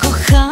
苦寒。